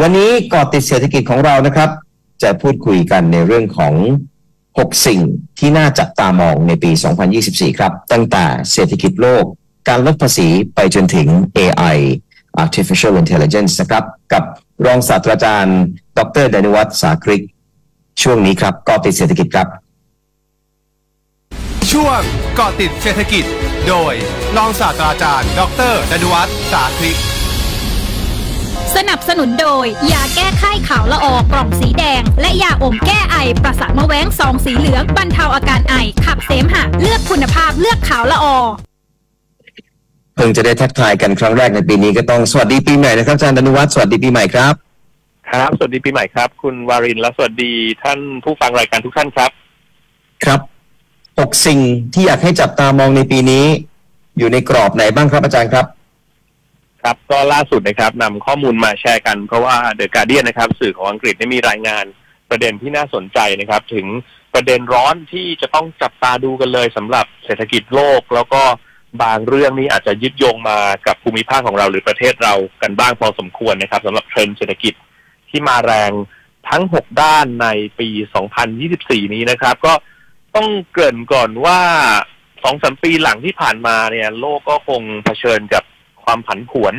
วันนี้กอติดเศรษฐกิจของเรานะครับ จะพูดคุยกันในเรื่องของ 6 สิ่งที่น่าจับตามองในปี 2024 ครับ ตั้งแต่เศรษฐกิจโลก การลดภาษีไปจนถึง AI artificial intelligence นะครับ กับรองศาสตราจารย์ ดรดนุวัฒน์สากริก ช่วงนี้ครับกอติดเศรษฐกิจครับ ช่วงเกาะติดเศรษฐกิจ โดยรองศาสตราจารย์ ดรดนุวัฒน์สาคริก สนับสนุนโดย ยาแก้ไข้ขาวละออกล่องสีแดง และยาอมแก้ไอ ประสาทมะแว้งซองสีเหลืองบรรเทาอาการไอ ขับเสมหะ เลือกคุณภาพเลือกขาวละออเพิ่งจะได้ทักทายกันครั้งแรกในปีนี้ก็ต้องสวัสดีปีใหม่นะครับอาจารย์ดานุวัฒน์สวัสดีปีใหม่ครับ ครับ สวัสดีปีใหม่ครับ คุณวารินทร์และสวัสดีท่านผู้ฟังรายการทุกท่านครับ ครับหกสิ่งที่อยากให้จับตามองในปีนี้ อยู่ในกรอบไหนบ้างครับอาจารย์ครับ ครับก็ล่าสุดนะครับนำข้อมูลมาแชร์กันเพราะว่าเดอะการเดียนนะครับ สื่อของอังกฤษได้มีรายงานประเด็นที่น่าสนใจนะครับ ถึงประเด็นร้อนที่จะต้องจับตาดูกันเลยสำหรับเศรษฐกิจโลก แล้วก็บางเรื่องนี้อาจจะยึดโยงมากับภูมิภาคของเราหรือประเทศเรากันบ้างพอสมควรนะครับสำหรับเทรนด์เศรษฐกิจที่มาแรงทั้ง 6 ด้านในปี 2024 นี้นะครับ ก็ต้องเกริ่นก่อนว่าสองสามปีหลังที่ผ่านมาเนี่ย โลกก็คงเผชิญกับ ความผันผวน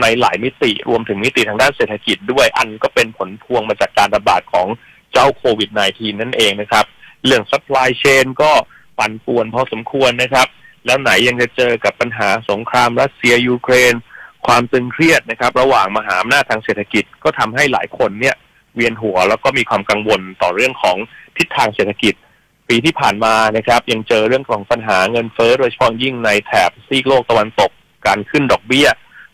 ในหลายมิติรวมถึงมิติทางด้านเศรษฐกิจด้วยอันก็เป็นผลพวงมาจากการระบาดของเจ้าโควิด -19 นั่นเองนะครับ เรื่อง supply chain ก็ปั่นป่วนพอสมควรนะครับ แล้วไหนยังจะเจอกับปัญหาสงครามรัสเซียยูเครน ความตึงเครียดนะครับ ระหว่างมหาอำนาจทางเศรษฐกิจก็ทำให้หลายคนเนี่ยเวียนหัวแล้วก็มีความกังวลต่อเรื่องของทิศทางเศรษฐกิจ ปีที่ผ่านมานะครับ ยังเจอเรื่องของปัญหาเงินเฟ้อโดยเฉพาะยิ่งในแถบซีกโลกตะวันตก การขึ้นดอกเบี้ย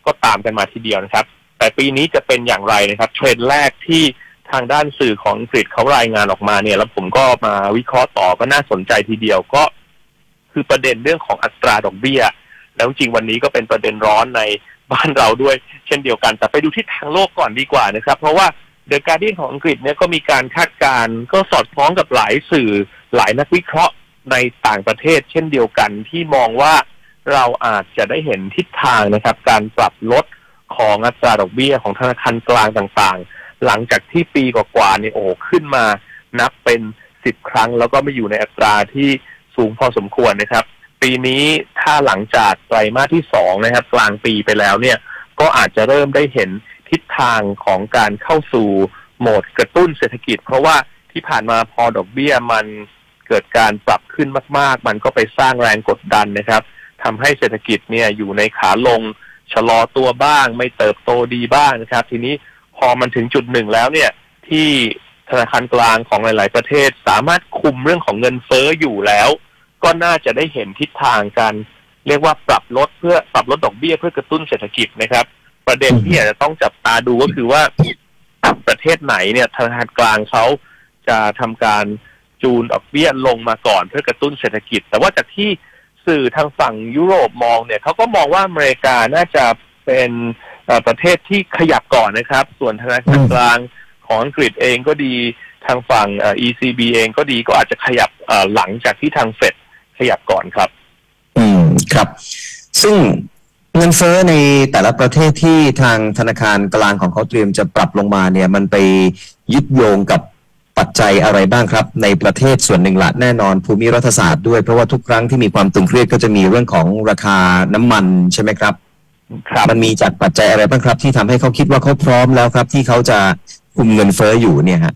ก็ตามกันมาทีเดียวนะครับ แต่ปีนี้จะเป็นอย่างไรนะครับเทรนด์แรกที่ทางด้านสื่อของอังกฤษเขารายงานออกมาเนี่ย แล้วผมก็มาวิเคราะห์ต่อก็น่าสนใจทีเดียวก็ คือประเด็นเรื่องของอัตราดอกเบี้ย แล้วจริงวันนี้ก็เป็นประเด็นร้อนในบ้านเราด้วย เช่นเดียวกัน แต่ไปดูที่ทางโลกก่อนดีกว่านะครับ เพราะว่าเดอะการ์เดียนของอังกฤษเนี่ยก็มีการคาดการณ์ก็สอดคล้องกับหลายสื่อหลายนักวิเคราะห์ในต่างประเทศ เช่นเดียวกันที่มองว่า เราอาจจะได้เห็นทิศทางนะครับ การปรับลดของอัตราดอกเบี้ยของธนาคารกลางต่างๆ หลังจากที่ปีกว่าๆนี่โอ้ขึ้นมานับเป็นสิบครั้ง แล้วก็ไม่อยู่ในอัตราที่สูงพอสมควรนะครับ ปีนี้ถ้าหลังจากไตรมาสที่สองนะครับ กลางปีไปแล้วเนี่ย ก็อาจจะเริ่มได้เห็นทิศทางของการเข้าสู่โหมดกระตุ้นเศรษฐกิจ เพราะว่าที่ผ่านมาพอดอกเบี้ยมันเกิดการปรับขึ้นมาก ๆ มันก็ไปสร้างแรงกดดันนะครับ ทำให้เศรษฐกิจเนี่ยอยู่ในขาลงชะลอตัวบ้าง ไม่เติบโตดีบ้างนะครับ ทีนี้พอมันถึงจุดหนึ่งแล้วเนี่ย ที่ธนาคารกลางของหลาย ๆ ประเทศ สามารถคุมเรื่องของเงินเฟ้ออยู่แล้ว ก็น่าจะได้เห็นทิศทางการเรียกว่าปรับลดเพื่อปรับลดดอกเบี้ยเพื่อกระตุ้นเศรษฐกิจนะครับ ประเด็นที่อาจจะต้องจับตาดูก็คือว่าประเทศไหนเนี่ยธนาคารกลางเขาจะทำการจูนดอกเบี้ยลงมาก่อนเพื่อกระตุ้นเศรษฐกิจ แต่ว่าจากที่ สื่อทางฝั่งยุโรปมองเนี่ยเขาก็มองว่าอเมริกาน่าจะเป็นประเทศที่ขยับก่อนนะครับ ส่วนธนาคารกลางของอังกฤษเองก็ดีทางฝั่ง ECB เองก็ดีก็อาจจะขยับหลังจากที่ทางเฟดขยับก่อนครับ อืมครับ ซึ่งเงินเฟ้อในแต่ละประเทศที่ทางธนาคารกลางของเขาเตรียมจะปรับลงมาเนี่ย มันไปยึดโยงกับ ปัจจัยอะไรบ้างครับ ในประเทศส่วนหนึ่งละแน่นอนภูมิรัฐศาสตร์ด้วยเพราะว่าทุกครั้งที่มีความตึงเครียดก็จะมีเรื่องของราคาน้ำมันใช่ไหมครับครับมันมีจากปัจจัยอะไรบ้างครับ ที่ทำให้เขาคิดว่าเขาพร้อมแล้วครับ ที่เขาจะคุมเงินเฟ้ออยู่เนี่ยฮะ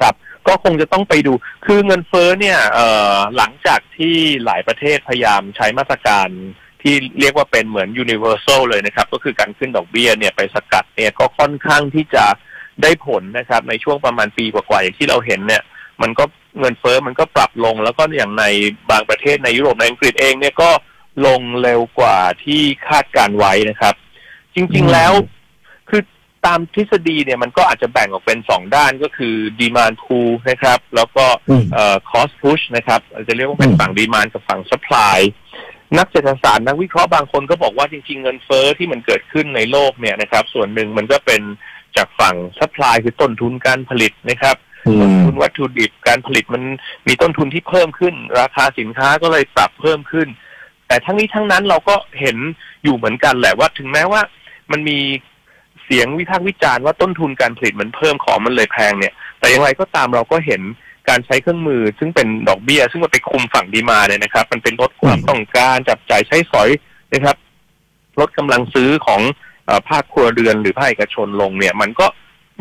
ครับก็คงจะต้องไปดู คือเงินเฟ้อเนี่ยเอ่อหลังจากที่หลายประเทศพยายามใช้มาตรการที่เรียกว่าเป็นเหมือน universal เลยนะครับ ก็คือการขึ้นดอกเบี้ยเนี่ยไปสกัดเนี่ยก็ค่อนข้างที่จะ ได้ผลนะครับ ในช่วงประมาณปีกว่าๆอย่างที่เราเห็นเนี่ย มันก็เงินเฟ้อมันก็ปรับลงแล้วก็อย่างในบางประเทศในยุโรปในอังกฤษเองเนี่ยก็ลงเร็วกว่าที่คาดการไว้นะครับ จริง ๆแล้วคือตามทฤษฎีเนี่ยมันก็อาจจะแบ่งออกเป็นสองด้านก็คือ demand pull นะครับ แล้วก็อืมเอ่อ cost push นะครับอาจจะเรียกว่าเป็นอืมฝั่ง demand กับฝั่ง supply นักเศรษฐศาสตร์นักวิเคราะห์บางคนก็บอกว่าจริง ๆ เงินเฟ้อที่มันเกิดขึ้นในโลกเนี่ยนะครับ ส่วนหนึ่งมันก็เป็น จากฝั่ง supply คือต้นทุนการผลิตนะครับอืต้นมทุนวัตถุดิบการผลิตมันมีต้นทุนที่เพิ่มขึ้น ราคาสินค้าก็เลยปรับเพิ่มขึ้น แต่ทั้งนี้ทั้งนั้นเราก็เห็นอยู่เหมือนกันแหละว่า ถึงแม้ว่ามันมีเสียงวิพากษ์วิจารณ์ว่าต้นทุนการผลิตมันเพิ่มของมันเลยแพงเนี่ย แต่อย่างไรก็ตามเราก็เห็นการใช้เครื่องมือ ซึ่งเป็นดอกเบี้ย ซึ่งมันไปคุมฝั่งดีมาเนี่ยนะครับ มันเป็นลดความต้องการจับจ่ายใช้สอยนะครับลดกำลังซื้อของเออ ภาคครัวเรือนหรือภาคเอกชนลงเนี่ยมันก็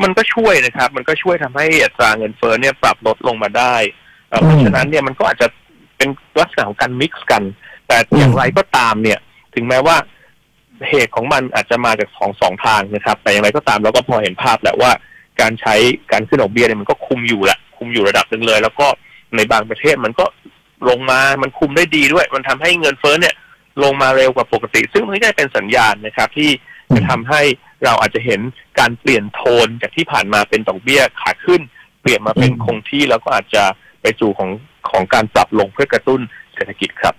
มันก็ช่วยนะครับ มันก็ช่วยทำให้อัตราเงินเฟ้อเนี่ยปรับลดลงมาได้เอ่อเพราะฉะนั้นเนี่ยมันก็อาจจะเป็นลักษณะของการมิกซ์กัน แต่อย่างไรก็ตามเนี่ย ถึงแม้ว่าเหตุของมันอาจจะมาจากสองสองทางนะครับ แต่อย่างไรก็ตามเราก็พอเห็นภาพแหละว่าการใช้การขึ้นดอกเบี้ยเนี่ยมันก็คุมอยู่แหละคุมอยู่ระดับหนึ่งเลย แล้วก็ในบางประเทศมันก็ลงมา มันคุมได้ดีด้วย มันทำให้เงินเฟ้อเนี่ย ลงมาเร็วกว่าปกติ ซึ่งมันก็จะเป็นสัญญาณนะครับที่ จะทำให้เราอาจจะเห็นการเปลี่ยนโทนจากที่ผ่านมาเป็นดอกเบี้ยขาขึ้น เปลี่ยนมาเป็นอืมคงที่แล้วก็อาจจะไปสู่ของของการปรับลงเพื่อกระตุ้นเศรษฐกิจครับ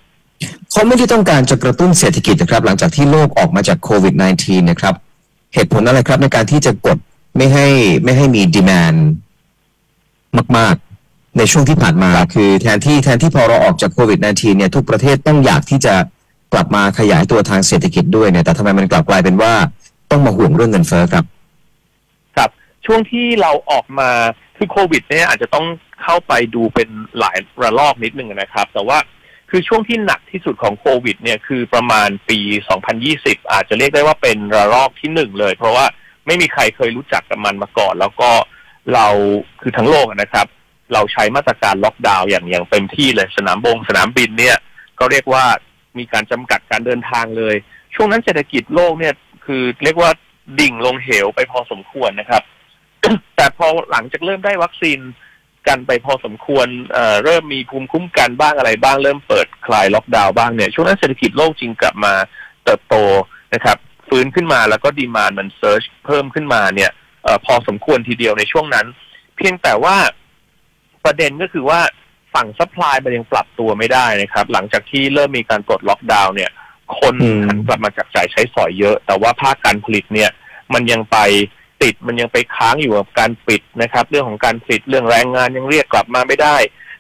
เขาไม่ได้ต้องการจะกระตุ้นเศรษฐกิจนะครับ หลังจากที่โลกออกมาจากโควิด -19 นะครับ เหตุผลอะไรครับในการที่จะกดไม่ให้ไม่ให้มีดีมานมาก ๆ ในช่วงที่ผ่านมา คือแทนที่แทนที่พอเราออกจากโควิด -19 เนี่ยทุกประเทศต้องอยากที่จะ กลับมาขยายตัวทางเศรษฐกิจด้วยเนี่ยแต่ทำไมมันกลับกลายเป็นว่าต้องมาห่วงเรื่องเงินเฟ้อครับครับ ช่วงที่เราออกมาคือโควิด เนี่ยอาจจะต้องเข้าไปดูเป็นหลายระลอกนิดนึงนะครับ แต่ว่าคือช่วงที่หนักที่สุดของโควิด เนี่ยคือประมาณปี 2020 อาจจะเรียกได้ว่าเป็นระลอกที่หนึ่งเลย เพราะว่าไม่มีใครเคยรู้จักกับมันมาก่อน แล้วก็เราคือทั้งโลกนะครับ เราใช้มาตรการล็อกดาวน์อย่างอย่างเต็มที่เลยสนามบงสนามบินเนี่ย ก็เรียกว่า มีการจำกัดการเดินทางเลย ช่วงนั้นเศรษฐกิจโลกเนี่ยคือเรียกว่าดิ่งลงเหวไปพอสมควรนะครับ แต่พอหลังจากเริ่มได้วัคซีนกันไปพอสมควรเริ่มมีภูมิคุ้มกันบ้างอะไรบ้างเริ่มเปิดคลายล็อกดาวน์บ้างเนี่ยช่วงนั้นเศรษฐกิจโลกจึงกลับมาเติบโตนะครับ ฟื้นขึ้นมาแล้วก็ demand มัน surge เพิ่มขึ้นมาเนี่ยพอสมควรทีเดียวในช่วงนั้น เพียงแต่ว่าประเด็นก็คือว่า ฝั่ง supply มันยังปรับตัวไม่ได้นะครับ หลังจากที่เริ่มมีการปลดล็อกดาวน์เนี่ย คนอืมหันกลับมาจับจ่ายใช้สอยเยอะ แต่ว่าภาคการผลิตเนี่ย มันยังไปติดมันยังไปค้างอยู่กับการปิดนะครับ เรื่องของการผลิตเรื่องแรงงานยังเรียกกลับมาไม่ได้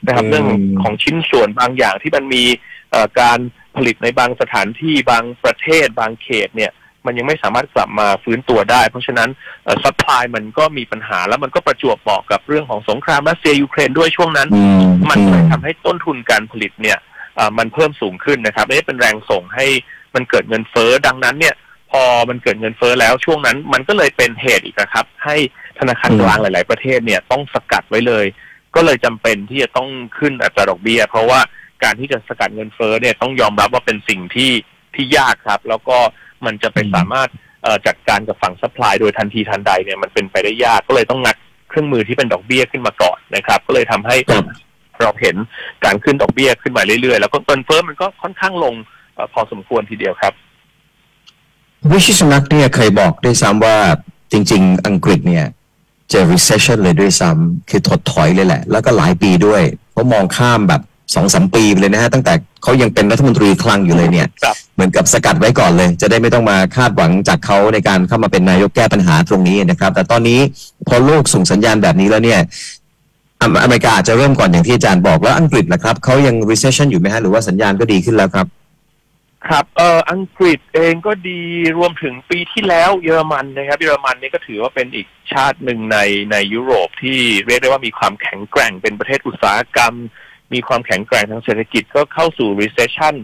นะครับอืมเรื่องของชิ้นส่วนบางอย่างที่มันมีเอ่อการผลิตในบางสถานที่บางประเทศบางเขตเนี่ย มันยังไม่สามารถกลับมาฟื้นตัวได้ เพราะฉะนั้นsupply มันก็มีปัญหาแล้วมันก็ประจวบเหมาะกับเรื่องของสงครามรัสเซียยูเครนด้วยช่วงนั้นอืมมันก็เลยทำให้ต้นทุนการผลิตเนี่ยเอ่อมันเพิ่มสูงขึ้นนะครับนี่เป็นแรงส่งให้มันเกิดเงินเฟ้อดังนั้นเนี่ย พอมันเกิดเงินเฟ้อแล้วช่วงนั้น มันก็เลยเป็นเหตุอีกนะครับ ให้ธนาคารอืมกลางหลาย ๆ ประเทศเนี่ยต้องสกัดไว้เลย ก็เลยจำเป็นที่จะต้องขึ้นอัตราดอกเบี้ย เพราะว่าการที่จะสกัดเงินเฟ้อเนี่ยต้องยอมรับว่าเป็นสิ่งที่ที่ยากครับ แล้วก็ มันจะไปสามารถเอ่อจัดการกับฝั่ง supply โดยทันทีทันใดเนี่ยมันเป็นไปได้ยากก็เลยต้องงัดเครื่องมือที่เป็นดอกเบี้ยขึ้นมาก่อนนะครับ ก็เลยทำให้ครับเราเห็นการขึ้นดอกเบี้ยขึ้นมาเรื่อยๆ แล้วก็เงินเฟ้อมันก็ค่อนข้างลงเอ่อพอสมควรทีเดียวครับริชี ซูนัคเนี่ยเคยบอกด้วยซ้ำว่าจริง ๆ อังกฤษเนี่ยเจอ recession เลยด้วยซ้ำคือถดถอยเลยแหละ แล้วก็หลายปีด้วยเขามองข้ามแบบ สองสามปีไปเลยนะฮะตั้งแต่เขายังเป็นรัฐมนตรีคลังอยู่เลยเนี่ยครับเหมือนกับสกัดไว้ก่อนเลย จะได้ไม่ต้องมาคาดหวังจากเขาในการเข้ามาเป็นนายกแก้ปัญหาตรงนี้นะครับ แต่ตอนนี้พอโลกส่งสัญญาณแบบนี้แล้วเนี่ยอเมอเมริกาอาจจะเริ่มก่อนอย่างที่อาจารย์บอกแล้วอังกฤษนะครับเขายัง recession อยู่ไหมฮะหรือว่าสัญญาณก็ดีขึ้นแล้วครับ ครับเอ่ออังกฤษเองก็ดีรวมถึงปีที่แล้วเยอรมันนะครับ เยอรมันนี่ก็ถือว่าเป็นอีกชาติหนึ่งในในยุโรปที่เรียกได้ว่ามีความแข็งแกร่งเป็นประเทศอุตสาหกรรม มีความแข็งแกร่งทางเศรษฐกิจก็เข้าสู่ recession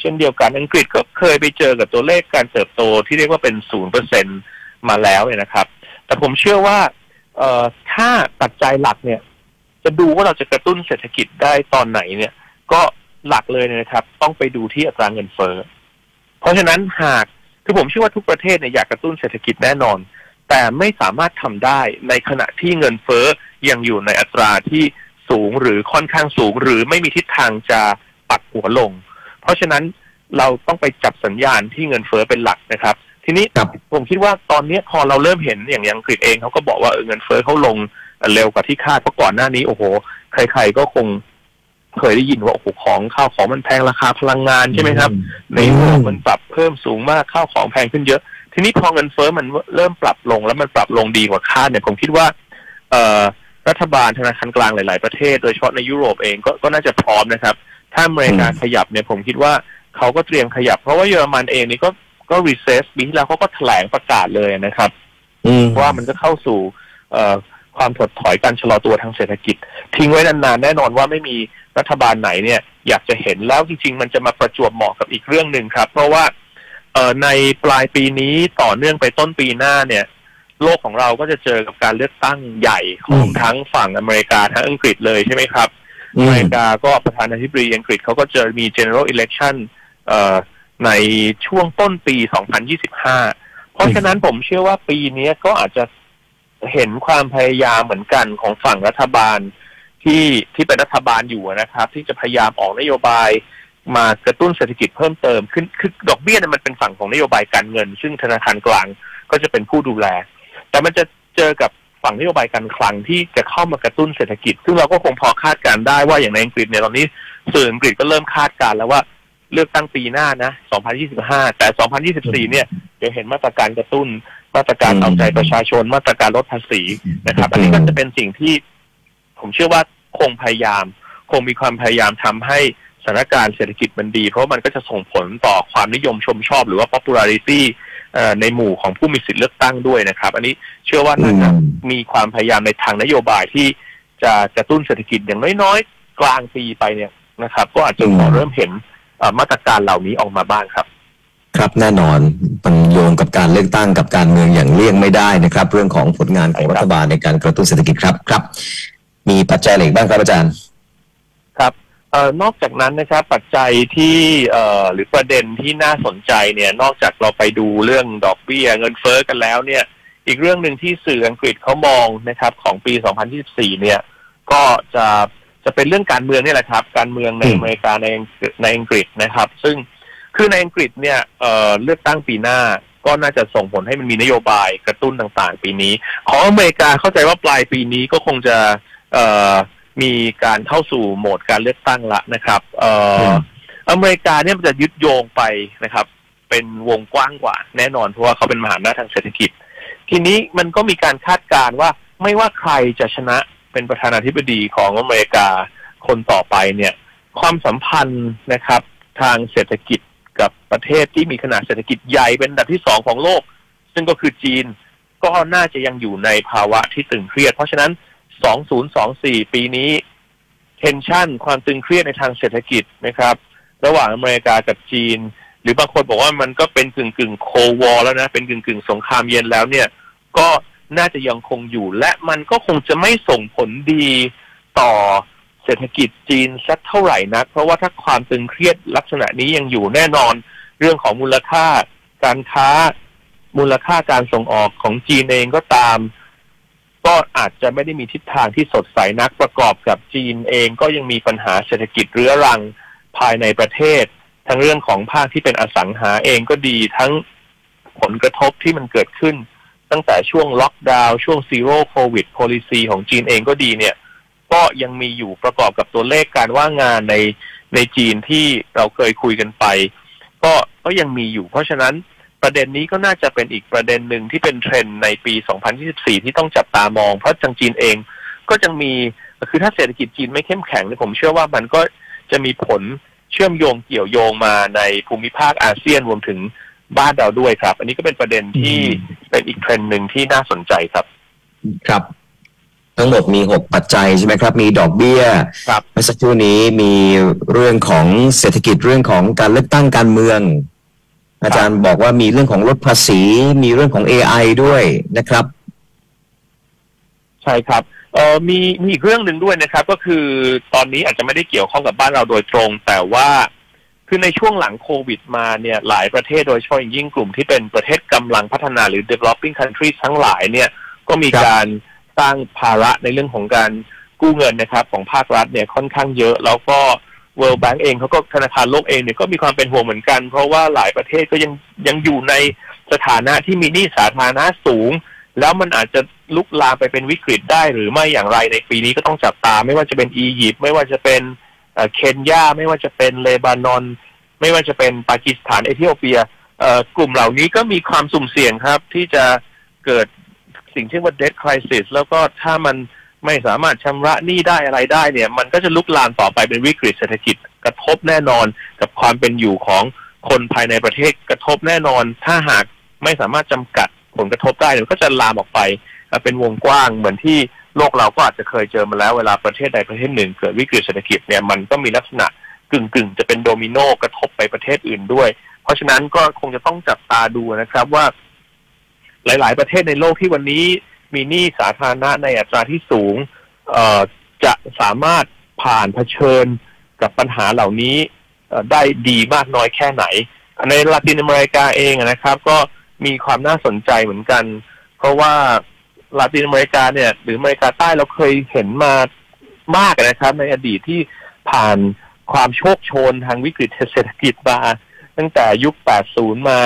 เช่นเดียวกันอังกฤษก็เคยไปเจอกับตัวเลขการเติบโตที่เรียกว่าเป็นศูนย์เปอร์เซ็นมาแล้วเนี่ยนะครับ แต่ผมเชื่อว่าเออถ้าปัจจัยหลักเนี่ย จะดูว่าเราจะกระตุ้นเศรษฐกิจได้ตอนไหนเนี่ย ก็หลักเลยนะครับ ต้องไปดูที่อัตราเงินเฟ้อเพราะฉะนั้นหากคือผมเชื่อว่าทุกประเทศเนี่ยอยากกระตุ้นเศรษฐกิจแน่นอน แต่ไม่สามารถทำได้ในขณะที่เงินเฟ้อยังอยู่ในอัตราที่ สูงหรือค่อนข้างสูง หรือไม่มีทิศทางจะปัดหัวลง เพราะฉะนั้นเราต้องไปจับสัญญาณที่เงินเฟ้อเป็นหลักนะครับ ทีนี้ครับผมคิดว่าตอนนี้พอเราเริ่มเห็นอย่างอย่างอังกฤษเองเขาก็บอกว่าเออเงินเฟ้อเขาลงเร็วกว่าที่คาดเพราะก่อนหน้านี้โอ้โห ใคร ๆก็คงเคยได้ยินว่าโอ้โหของข้าวของมันแพงราคาพลังงานใช่ไหมครับ ในโลกมันปรับเพิ่มสูงมากข้าวของแพงขึ้นเยอะ ทีนี้พอเงินเฟ้อมันเริ่มปรับลงแล้วมันปรับลงดีกว่าคาดเนี่ยผมคิดว่า เอ่อ รัฐบาลธนาคารกลางหลาย ๆ ประเทศ โดยเฉพาะในยุโรปเองก็ก็น่าจะพร้อมนะครับ ถ้าอเมริกาอืมขยับเนี่ยผมคิดว่าเขาก็เตรียมขยับ เพราะว่าเยอรมันเองนี่ก็ก็ recess ปีที่แล้วเขาก็แถลงประกาศเลยนะครับอืมว่ามันก็เข้าสู่เอ่อความถดถอยการชะลอตัวทางเศรษฐกิจ ทิ้งไว้นานๆแน่นอนว่าไม่มีรัฐบาลไหนเนี่ย อยากจะเห็นแล้วจริง ๆ มันจะมาประจวบเหมาะกับอีกเรื่องหนึ่งครับ เพราะว่าเอ่อในปลายปีนี้ต่อเนื่องไปต้นปีหน้าเนี่ย โลกของเราก็จะเจอกับการเลือกตั้งใหญ่ของอืมทั้งฝั่งอเมริกาทั้งอังกฤษเลยใช่ไหมครับอือมเมริกาก็ประธานาธิบดีอังกฤษเขาก็จะมี general election เอ่อในช่วงต้นปี 2025 เพราะฉะนั้นผมเชื่อว่าปีนี้ก็อาจจะเห็นความพยายามเหมือนกันของฝั่งรัฐบาลที่ที่เป็นรัฐบาลอยู่นะครับ ที่จะพยายามออกนโยบายมากระตุ้นเศรษฐกิจเพิ่มเติมขึ้นคือดอกเบี้ยเนี่ยมันเป็นฝั่งของนโยบายการเงิน ซึ่งธนาคารกลางก็จะเป็นผู้ดูแล แต่มันจะเจอกับฝั่งนโยบายการคลังที่จะเข้ามากระตุ้นเศรษฐกิจ ซึ่งเราก็คงพอคาดการณ์ได้ว่าอย่างในอังกฤษเนี่ยตอนนี้สื่ออังกฤษก็เริ่มคาดการณ์แล้วว่าเลือกตั้งปีหน้านะ 2025 แต่ 2024 เนี่ยเดี๋ยวเห็นมาตรการกระตุ้น มาตรการเอาใจประชาชน มาตรการลดภาษีนะครับ อันนี้ก็จะเป็นสิ่งที่ ผมเชื่อว่าคงพยายาม คงมีความพยายามทำให้สถานการณ์เศรษฐกิจมันดี เพราะมันก็จะส่งผลต่อความนิยมชมชอบหรือว่า popularity เอ่อ ในหมู่ของผู้มีสิทธิ์เลือกตั้งด้วยนะครับ อันนี้เชื่อว่าน่าจะอืมมีความพยายามในทางนโยบายที่จะกระตุ้นเศรษฐกิจอย่างน้อยๆ กลางปีไปเนี่ยนะครับ ก็อาจจะพอเริ่มเห็นเอ่อมาตรการเหล่านี้ออกมาบ้างครับ ครับแน่นอนมันโยงกับการเลือกตั้งกับการเมืองอย่างเลี่ยงไม่ได้นะครับ เรื่องของผลงานของรัฐบาลในการกระตุ้นเศรษฐกิจครับครับ มีปัจจัยอะไรอีกบ้างครับอาจารย์ครับ เอ่อนอกจากนั้นนะครับปัจจัยที่เอ่อหรือประเด็นที่น่าสนใจเนี่ยนอกจากเราไปดูเรื่องดอกเบี้ยเงินเฟ้อกันแล้วเนี่ย อีกเรื่องหนึ่งที่สื่ออังกฤษเขามองนะครับของปี 2024 เนี่ย ก็จะจะเป็นเรื่องการเมืองนี่แหละครับ การเมืองในอืมอเมริกาในอังกฤษในอังกฤษนะครับ ซึ่งคือในอังกฤษเนี่ยเอ่อเลือกตั้งปีหน้าก็น่าจะส่งผลให้มันมีนโยบายกระตุ้นต่างๆ ปีนี้ ของอเมริกาเข้าใจว่าปลายปีนี้ก็คงจะเอ่อ มีการเข้าสู่โหมดการเลือกตั้งละนะครับเอ่ออมอเมริกาเนี่ยมันจะยึดโยงไปนะครับ เป็นวงกว้างกว่า แน่นอนเพราะว่าเขาเป็นมหาอำนาจทางเศรษฐกิจ ทีนี้มันก็มีการคาดการณ์ว่าไม่ว่าใครจะชนะเป็นประธานาธิบดีของอเมริกาคนต่อไปเนี่ย ความสัมพันธ์นะครับ ทางเศรษฐกิจกับประเทศที่มีขนาดเศรษฐกิจใหญ่เป็นอันดับที่สองของโลก ซึ่งก็คือจีนก็น่าจะยังอยู่ในภาวะที่ตึงเครียด เพราะฉะนั้น 2024 ปีนี้เทนชันความตึงเครียดในทางเศรษฐกิจนะครับ ระหว่างอเมริกากับจีน หรือบางคนบอกว่ามันก็เป็นกึ่งกึ่งโควอลแล้วนะ เป็นกึ่งกึ่งสงครามเย็นแล้วเนี่ย ก็น่าจะยังคงอยู่ และมันก็คงจะไม่ส่งผลดีต่อเศรษฐกิจจีนสักเท่าไหร่นักเพราะว่าถ้าความตึงเครียดลักษณะนี้ยังอยู่แน่นอน เรื่องของมูลค่าการค้า มูลค่าการส่งออกของจีนเองก็ตาม ก็อาจจะไม่ได้มีทิศทางที่สดใสนักประกอบกับจีนเองก็ยังมีปัญหาเศรษฐกิจเรื้อรังภายในประเทศ ทั้งเรื่องของภาคที่เป็นอสังหาเองก็ดีทั้งผลกระทบที่มันเกิดขึ้น ตั้งแต่ช่วงล็อกดาวน์ช่วงซีโร่โควิด policy ของจีนเองก็ดีเนี่ย ก็ยังมีอยู่ประกอบกับตัวเลขการว่างงานในในจีนที่เราเคยคุยกันไป ก็ก็ยังมีอยู่ เพราะฉะนั้น ประเด็นนี้ก็น่าจะเป็นอีกประเด็นหนึ่งที่เป็นเทรนด์ในปี 2024 ที่ต้องจับตามอง เพราะทางจีนเองก็จะมีคือถ้าเศรษฐกิจจีนไม่เข้มแข็งเนี่ยผมเชื่อว่ามันก็จะมีผลเชื่อมโยงเกี่ยวโยงมาในภูมิภาคอาเซียนรวมถึงบ้านเราด้วยครับ อันนี้ก็เป็นประเด็นที่เป็นอีกเทรนด์หนึ่งที่น่าสนใจครับ ครับ ทั้งหมดมีหกปัจจัยใช่ไหมครับ มีดอกเบี้ยครับเมื่อสักครู่นี้มีเรื่องของเศรษฐกิจเรื่องของการเลือกตั้งการเมือง อาจารย์บอกว่ามีเรื่องของลดภาษี มีเรื่องของ AI ด้วยนะครับ ใช่ครับเออมีมีอีกเรื่องหนึ่งด้วยนะครับ ก็คือตอนนี้อาจจะไม่ได้เกี่ยวข้องกับบ้านเราโดยตรง แต่ว่าคือในช่วงหลังโควิดมาเนี่ยหลายประเทศโดยเฉพาะอย่างยิ่งกลุ่มที่เป็นประเทศกำลังพัฒนาหรือ developing countries ทั้งหลายเนี่ยก็มีครับการสร้างภาระในเรื่องของการกู้เงินนะครับ ของภาครัฐเนี่ยค่อนข้างเยอะ แล้วก็ World Bank เองเขาก็ธนาคารโลกเองเนี่ยก็มีความเป็นห่วงเหมือนกัน เพราะว่าหลายประเทศก็ยังยังอยู่ในสถานะที่มีหนี้สาธารณะสูง แล้วมันอาจจะลุกลามไปเป็นวิกฤตได้หรือไม่อย่างไรในปีนี้ก็ต้องจับตา ไม่ว่าจะเป็นอียิปต์ไม่ว่าจะเป็นเคนยาไม่ว่าจะเป็นเลบานอน ไม่ว่าจะเป็นปากีสถานเอธิโอเปียกลุ่มเหล่านี้ก็มีความสุ่มเสี่ยงครับ ที่จะเกิดสิ่งที่เรียกว่า debt crisis แล้วก็ถ้ามัน ไม่สามารถชำระหนี้ได้อะไรได้เนี่ย มันก็จะลุกลามต่อไปเป็นวิกฤตเศรษฐกิจกระทบแน่นอนกับความเป็นอยู่ของคนภายในประเทศกระทบแน่นอน ถ้าหากไม่สามารถจำกัดผลกระทบได้มันก็จะลามออกไปเป็นวงกว้างเหมือนที่โลกเราก็อาจจะเคยเจอมาแล้วเวลาประเทศใดประเทศหนึ่ง เกิดวิกฤตเศรษฐกิจเนี่ยมันก็มีลักษณะกึ่งกึ่งๆจะเป็นโดมิโนกระทบไปประเทศอื่นด้วย เพราะฉะนั้นก็คงจะต้องจับตาดูนะครับว่า หลาย ๆ ประเทศในโลกที่วันนี้ มีหนี้สาธารณะในอัตราที่สูงจะสามารถผ่านเผชิญกับปัญหาเหล่านี้ได้ดีมากน้อยแค่ไหน ในลาตินอเมริกาเองนะครับ ก็มีความน่าสนใจเหมือนกัน เพราะว่าลาตินอเมริกาเนี่ย หรืออเมริกาใต้เราเคยเห็นมามากนะครับ ในอดีตที่ผ่านความโชกโชนทางวิกฤตเศรษฐกิจมาตั้งแต่ยุค 80 มา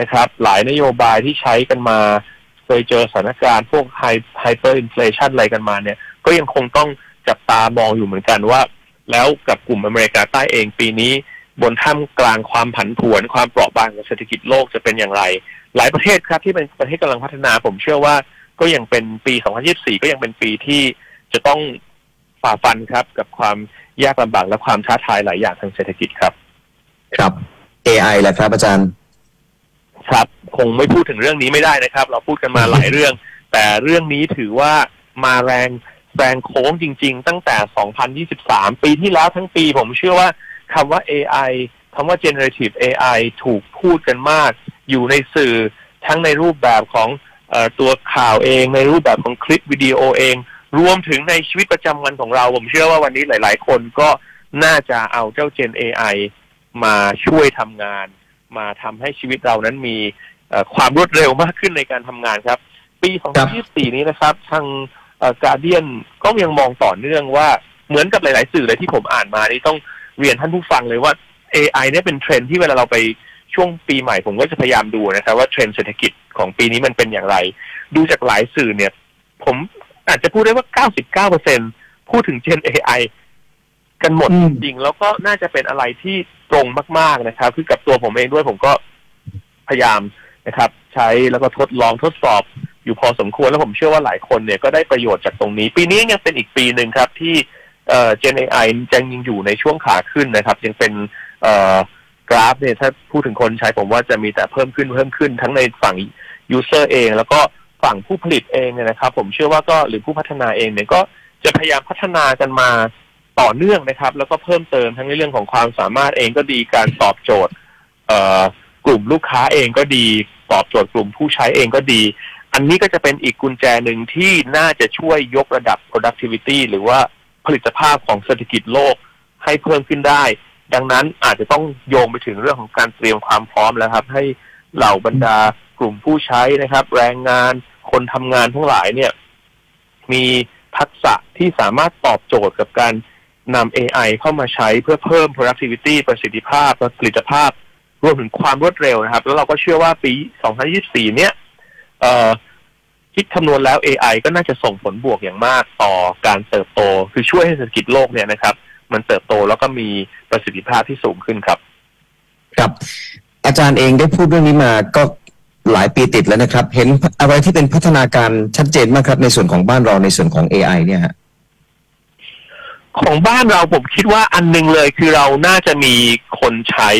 นะครับ หลายนโยบายที่ใช้กันมา เคยเจอสถานการณ์พวก hy hyperinflation อะไรกันมาเนี่ย ก็ยังคงต้องจับตามองอยู่เหมือนกันว่า แล้วกับกลุ่มอเมริกาใต้เองปีนี้ บนท่ามกลางความผันผวน ความเปราะบางของเศรษฐกิจโลกจะเป็นอย่างไร หลายประเทศครับที่เป็นประเทศกำลังพัฒนาผมเชื่อว่า ก็ยังเป็นปี 2024 ก็ยังเป็นปีที่จะต้องฝ่าฟันครับ กับความยากลำบากและความท้าทายหลายอย่างทางเศรษฐกิจครับ ครับ AI แหละครับอาจารย์ ครับ คงไม่พูดถึงเรื่องนี้ไม่ได้นะครับ เราพูดกันมาหลายเรื่อง แต่เรื่องนี้ถือว่ามาแรงแรงโค้งจริง ๆ ตั้งแต่ 2023 ปีที่แล้วทั้งปี ผมเชื่อว่าคำว่า AI คำว่า generative AI ถูกพูดกันมาก อยู่ในสื่อทั้งในรูปแบบของอตัวข่าวเอง ในรูปแบบของคลิปวิดีโอเอง รวมถึงในชีวิตประจำวันของเรา ผมเชื่อว่าวันนี้หลาย ๆ คนก็น่าจะเอาเจ้า Gen AI มาช่วยทำงาน มาทำให้ชีวิตเรานั้นมีเอ่อความรวดเร็วมากขึ้นในการทำงานครับ ปี 2024 นี้นะครับ ทาง Guardian ก็ยังมองต่อเนื่องว่าเหมือนกับหลาย ๆ สื่อเลยที่ผมอ่านมานี่ต้องเรียนท่านผู้ฟังเลยว่า AI เนี่ยเป็นเทรนด์ที่เวลาเราไปช่วงปีใหม่ผมก็จะพยายามดูนะครับ ว่าเทรนด์เศรษฐกิจของปีนี้มันเป็นอย่างไร ดูจากหลายสื่อเนี่ย ผมอาจจะพูดได้ว่า 99%พูดถึง Gen AI กันหมดอืจมริงๆแล้วก็น่าจะเป็นอะไรที่ตรงมาก ๆนะครับ คือกับตัวผมเองด้วยผมก็พยายามนะครับ ใช้แล้วก็ทดลองทดสอบอยู่พอสมควรแล้วผมเชื่อว่าหลายคนเนี่ยก็ได้ประโยชน์จากตรงนี้ ปีนี้ยังเป็นอีกปีหนึ่งครับ ที่เอ่อ Gen AI ยังยังอยู่ในช่วงขาขึ้นนะครับ ยังเป็นเอ่อกราฟเนี่ยถ้าพูดถึงคนใช้ผมว่าจะมีแต่เพิ่มขึ้นเพิ่มขึ้นทั้งในฝั่ง user เอง แล้วก็ฝั่งผู้ผลิตเองเนี่ยนะครับ ผมเชื่อว่าก็หรือผู้พัฒนาเองเนี่ยก็จะพยายามพัฒนากันมา ต่อเนื่องนะครับ แล้วก็เพิ่มเติมทั้งในเรื่องของความสามารถเองก็ดีการตอบโจทย์กลุ่มลูกค้าเองก็ดีตอบโจทย์กลุ่มผู้ใช้เองก็ดี อันนี้ก็จะเป็นอีกกุญแจหนึ่งที่น่าจะช่วยยกระดับ productivity หรือว่าผลิตภาพของเศรษฐกิจโลกให้เพิ่มขึ้นได้ ดังนั้นอาจจะต้องโยงไปถึงเรื่องของการเตรียมความพร้อมแล้วครับ ให้เหล่าบรรดากลุ่มผู้ใช้นะครับ แรงงานคนทำงานทั้งหลายเนี่ย มีทักษะที่สามารถตอบโจทย์กับการ นำ AI เข้ามาใช้เพื่อเพิ่ม productivity ประสิทธิภาพและผลิตภาพ รวมถึงความรวดเร็วนะครับ แล้วเราก็เชื่อว่าปี 2024 เนี่ยคิดคำนวณแล้ว AI ก็น่าจะส่งผลบวกอย่างมากต่อการเติบโต คือช่วยให้เศรษฐกิจโลกเนี่ยนะครับ มันเติบโตแล้วก็มีประสิทธิภาพที่สูงขึ้นครับ ครับ อาจารย์เองได้พูดเรื่องนี้มาก็หลายปีติดแล้วนะครับ เห็นอะไรที่เป็นพัฒนาการชัดเจนมากครับในส่วนของบ้านเราในส่วนของ AI เนี่ยฮะ ของบ้านเราผมคิดว่าอันหนึงเลยคือเราน่าจะมีคนใช้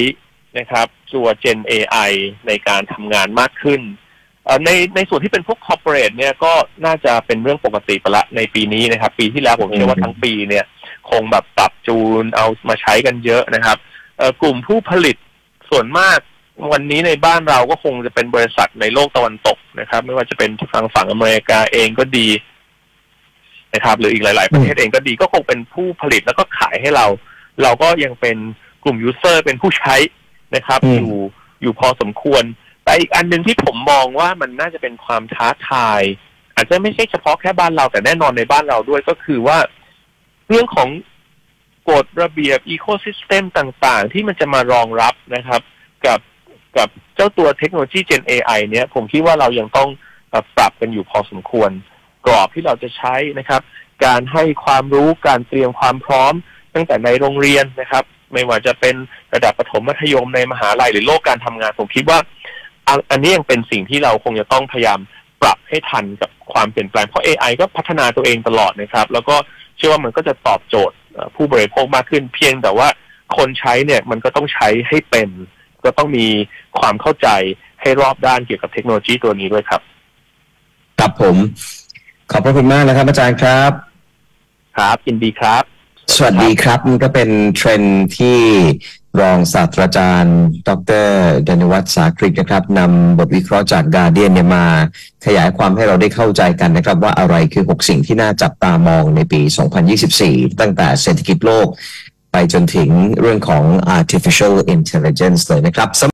นะครับตัว Gen AI ในการทำงานมากขึ้น ในในส่วนที่เป็นพวก corporate เนี่ยก็น่าจะเป็นเรื่องปกติไปละในปีนี้นะครับ ปีที่แล้วผมเชื่อว่าทั้งปีเนี่ย คงแบบปรับจูนเอามาใช้กันเยอะนะครับกลุ่มผู้ผลิตส่วนมากวันนี้ในบ้านเราก็คงจะเป็นบริษัทในโลกตะวันตกนะครับ ไม่ว่าจะเป็นทางฝั่งอเมริกาเองก็ดี นะครับ หรืออีกหลาย ๆ ประเทศเองก็ดีก็คงเป็นผู้ผลิตแล้วก็ขายให้เรา เราก็ยังเป็นกลุ่มยูเซอร์เป็นผู้ใช้นะครับอืมอยู่อยู่พอสมควร แต่อีกอันหนึ่งที่ผมมองว่ามันน่าจะเป็นความท้าทาย อาจจะไม่ใช่เฉพาะแค่บ้านเราแต่แน่นอนในบ้านเราด้วยก็คือว่า เรื่องของกฎระเบียบอีโคซิสเต็มต่าง ๆ ที่มันจะมารองรับนะครับ กับกับเจ้าตัวเทคโนโลยี Gen AI เนี่ยผมคิดว่าเรายังต้องเอ่อปรับกันอยู่พอสมควร กรอบที่เราจะใช้นะครับ การให้ความรู้การเตรียมความพร้อม ตั้งแต่ในโรงเรียนนะครับ ไม่ว่าจะเป็นระดับประถมมัธยมในมหาลัยหรือโลกการทำงานผมคิดว่า อันนี้ยังเป็นสิ่งที่เราคงจะต้องพยายามปรับให้ทันกับความเปลี่ยนแปลงเพราะ AI ก็พัฒนาตัวเองตลอดนะครับ แล้วก็เชื่อว่ามันก็จะตอบโจทย์ผู้บริโภคมากขึ้นเพียงแต่ว่าคนใช้เนี่ยมันก็ต้องใช้ให้เป็น ก็ต้องมีความเข้าใจให้ให้รอบด้านเกี่ยวกับเทคโนโลยีตัวนี้ด้วยครับครับผม ขอบพระคุณมากนะครับ อาจารย์ครับ ครับยินดีครับ สวัสดีครับนี่ก็เป็นเทรนด์ที่รองศาสตราจารย์ ดรดนวัฒน์สากริกนะครับนำบทวิเคราะห์จากกาเดียนเนี่ยมา ขยายความให้เราได้เข้าใจกันนะครับ ว่าอะไรคือ 6 สิ่งที่น่าจับตามองในปี 2024 ตั้งแต่เศรษฐกิจโลก ไปจนถึงเรื่องของ artificial intelligence เลยนะครับ